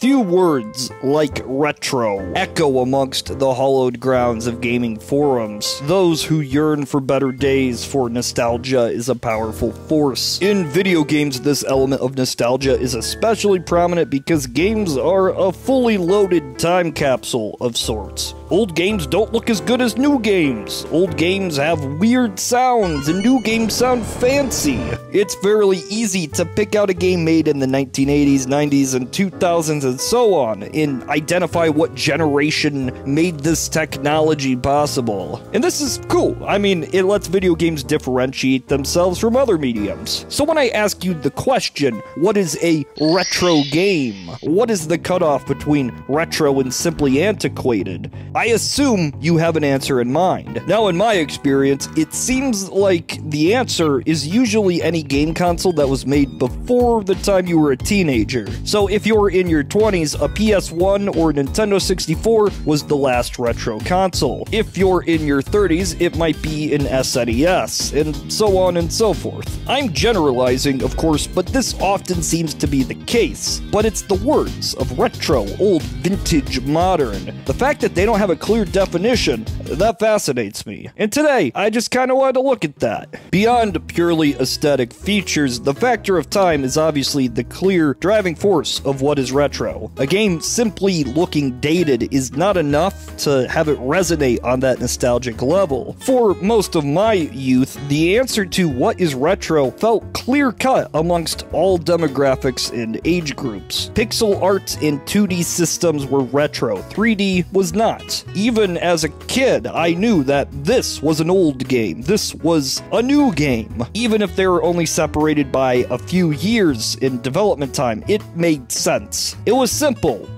Few words like retro echo amongst the hollowed grounds of gaming forums. Those who yearn for better days for nostalgia is a powerful force. In video games, this element of nostalgia is especially prominent because games are a fully loaded time capsule of sorts. Old games don't look as good as new games. Old games have weird sounds, and new games sound fancy. It's fairly easy to pick out a game made in the 1980s, 90s, and 2000s, and so on, and identify what generation made this technology possible. And this is cool. I mean, it lets video games differentiate themselves from other mediums. So when I ask you the question, what is a retro game? What is the cutoff between retro and simply antiquated? I assume you have an answer in mind. Now, in my experience, it seems like the answer is usually any game console that was made before the time you were a teenager. So, if you're in your 20s, a PS1 or Nintendo 64 was the last retro console. If you're in your 30s, it might be an SNES, and so on and so forth. I'm generalizing, of course, but this often seems to be the case. But it's the words of retro, old, vintage, modern. The fact that they don't have have a clear definition, that fascinates me. And today, I just kind of wanted to look at that. Beyond purely aesthetic features, the factor of time is obviously the clear driving force of what is retro. A game simply looking dated is not enough to have it resonate on that nostalgic level. For most of my youth, the answer to what is retro felt clear cut amongst all demographics and age groups. Pixel art in 2D systems were retro, 3D was not. Even as a kid, I knew that this was an old game. This was a new game. Even if they were only separated by a few years in development time, it made sense. It was simple.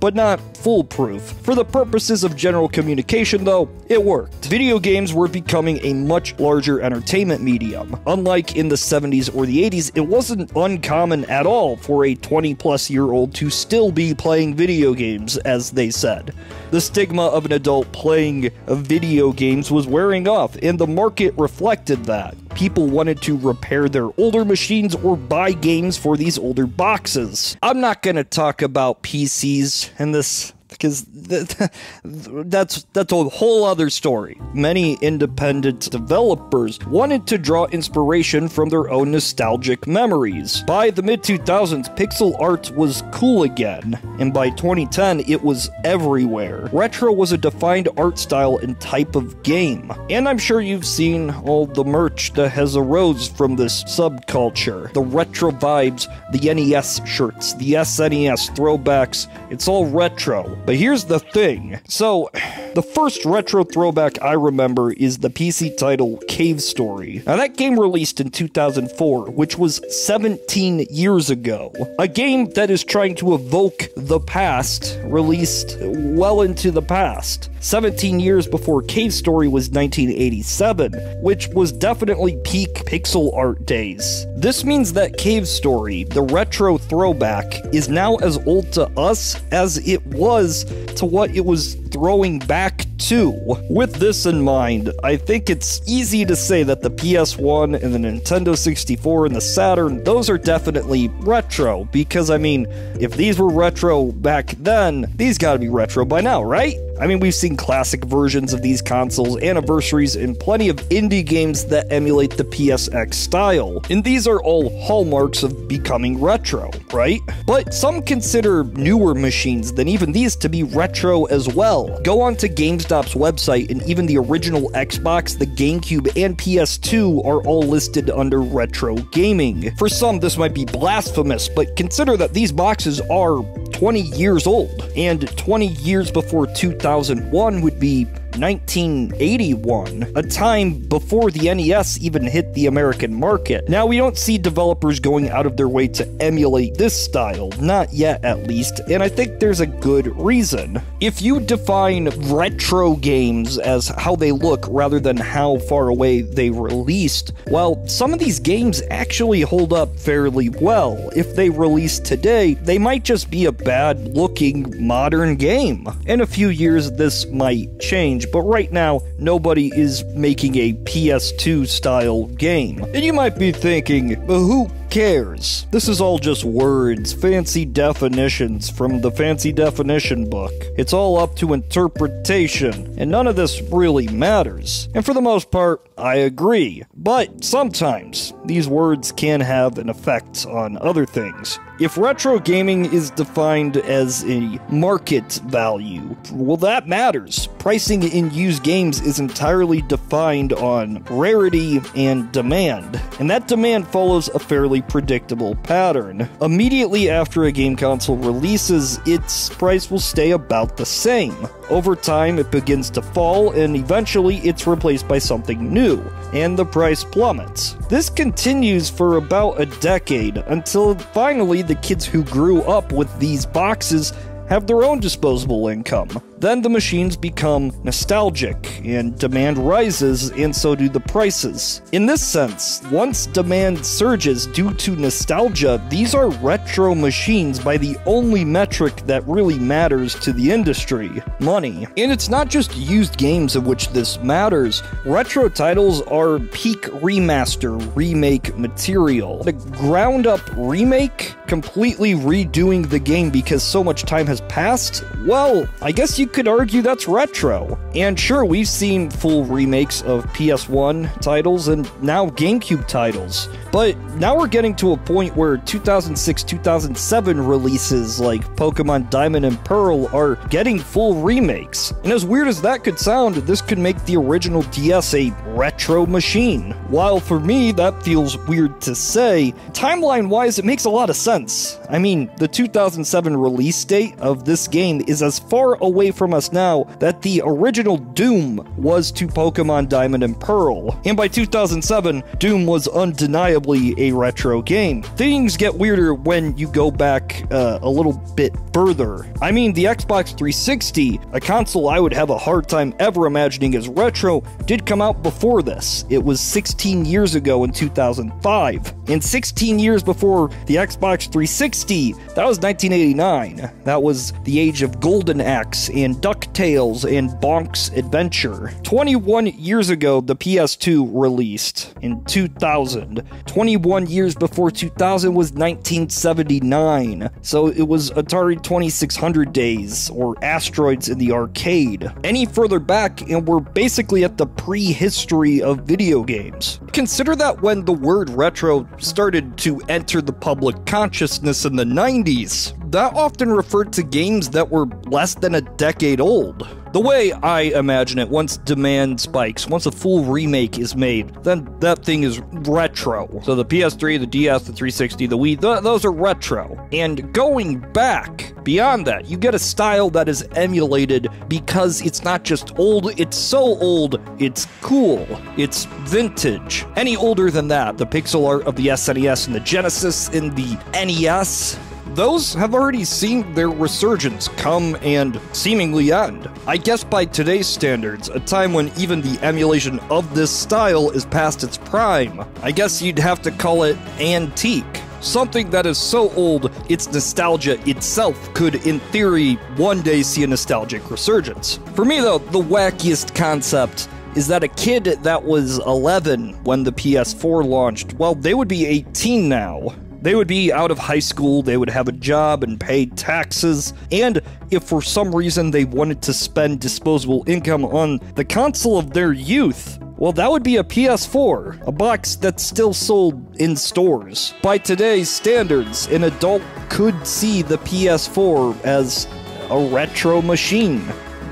But not foolproof. For the purposes of general communication, though, it worked. Video games were becoming a much larger entertainment medium. Unlike in the 70s or the 80s, it wasn't uncommon at all for a 20 plus year old to still be playing video games, as they said. The stigma of an adult playing video games was wearing off, and the market reflected that people wanted to repair their older machines or buy games for these older boxes. I'm not going to talk about PCs in this because that's that's a whole other story. Many independent developers wanted to draw inspiration from their own nostalgic memories. By the mid 2000s, pixel art was cool again, and by 2010, it was everywhere. Retro was a defined art style and type of game, and I'm sure you've seen all the merch that has arose from this subculture. The retro vibes, the NES shirts, the SNES throwbacks, it's all retro. But here's the thing. So, the first retro throwback I remember is the PC title Cave Story. Now, that game released in 2004, which was 17 years ago. A game that is trying to evoke the past, released well into the past. 17 years before Cave Story was 1987, which was definitely peak pixel art days. This means that Cave Story, the retro throwback, is now as old to us as it was to what it was throwing back to. With this in mind, I think it's easy to say that the PS1 and the Nintendo 64 and the Saturn, those are definitely retro, because I mean, if these were retro back then, these gotta be retro by now, right? I mean, we've seen classic versions of these consoles, anniversaries, and plenty of indie games that emulate the PSX style. And these are all hallmarks of becoming retro, right? But some consider newer machines than even these to be retro as well. Go on to GameStop's website, and even the original Xbox, the GameCube, and PS2 are all listed under retro gaming. For some, this might be blasphemous, but consider that these boxes are 20 years old, and 20 years before 2001 would be 1981, a time before the NES even hit the American market. Now, we don't see developers going out of their way to emulate this style, not yet at least, and I think there's a good reason. If you define retro games as how they look rather than how far away they released, well, some of these games actually hold up fairly well. If they release today, they might just be a bad looking modern game. In a few years, this might change, but right now, nobody is making a PS2 style game. And you might be thinking, who cares? This is all just words, fancy definitions from the fancy definition book. It's all up to interpretation, and none of this really matters. And for the most part, I agree. But sometimes, these words can have an effect on other things. If retro gaming is defined as a market value, well, that matters. Pricing in used games is entirely defined on rarity and demand, and that demand follows a fairly predictable pattern. Immediately after a game console releases, its price will stay about the same. Over time, it begins to fall, and eventually it's replaced by something new, and the price plummets. This continues for about a decade until finally the kids who grew up with these boxes have their own disposable income. Then the machines become nostalgic, and demand rises, and so do the prices. In this sense, once demand surges due to nostalgia, these are retro machines by the only metric that really matters to the industry money. And it's not just used games of which this matters, retro titles are peak remaster, remake material. The ground up remake, completely redoing the game because so much time has passed, well, I guess you could argue that's retro. And sure, we've seen full remakes of PS1 titles and now GameCube titles. But now we're getting to a point where 2006 2007 releases like Pokemon Diamond and Pearl are getting full remakes. And as weird as that could sound, this could make the original DS a retro machine. While for me, that feels weird to say, timeline wise, it makes a lot of sense. I mean, the 2007 release date of this game is as far away from us now that the original Doom was to Pokemon Diamond and Pearl. And by 2007, Doom was undeniably a retro game. Things get weirder when you go back uh, a little bit further. I mean, the Xbox 360, a console I would have a hard time ever imagining as retro, did come out before this. It was 16 years ago in 2005. And 16 years before the Xbox 360, that was 1989. That was the age of Golden Axe and DuckTales and Bonk's Adventure. 21 years ago, the PS2 released in 2000. 21 years before 2000 was 1979. So it was Atari 2600 days, or Asteroids in the arcade. Any further back, and we're basically at the prehistory of video games. Consider that when the word retro started to enter the public consciousness in the 90s, that often referred to games that were less than a decade old. The way I imagine it, once demand spikes, once a full remake is made, then that thing is retro. So the PS3, the DS, the 360, the Wii, th- those are retro. And going back beyond that, you get a style that is emulated because it's not just old, it's so old, it's cool, it's vintage. Any older than that, the pixel art of the SNES and the Genesis and the NES, those have already seen their resurgence come and seemingly end. I guess by today's standards, a time when even the emulation of this style is past its prime. I guess you'd have to call it antique. Something that is so old, its nostalgia itself could, in theory, one day see a nostalgic resurgence. For me, though, the wackiest concept is that a kid that was 11 when the PS4 launched, well, they would be 18 now. They would be out of high school, they would have a job and pay taxes, and if for some reason they wanted to spend disposable income on the console of their youth, well, that would be a PS4, a box that's still sold in stores. By today's standards, an adult could see the PS4 as a retro machine.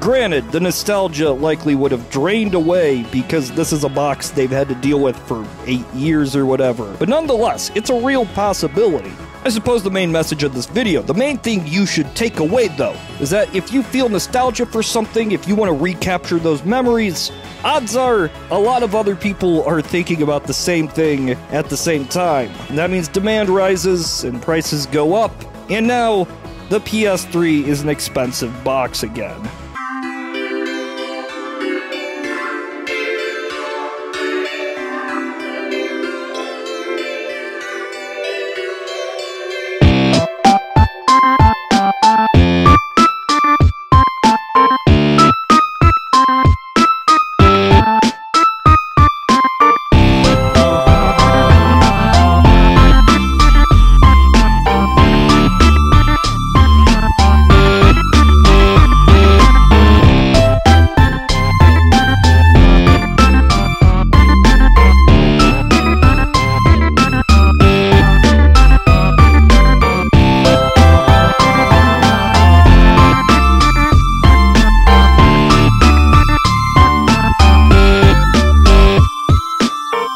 Granted, the nostalgia likely would have drained away because this is a box they've had to deal with for eight years or whatever. But nonetheless, it's a real possibility. I suppose the main message of this video, the main thing you should take away though, is that if you feel nostalgia for something, if you want to recapture those memories, odds are a lot of other people are thinking about the same thing at the same time. And that means demand rises and prices go up, and now the PS3 is an expensive box again.